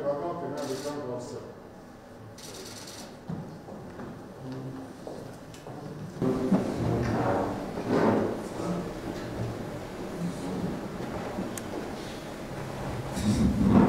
che la coppia non è concorso. Thank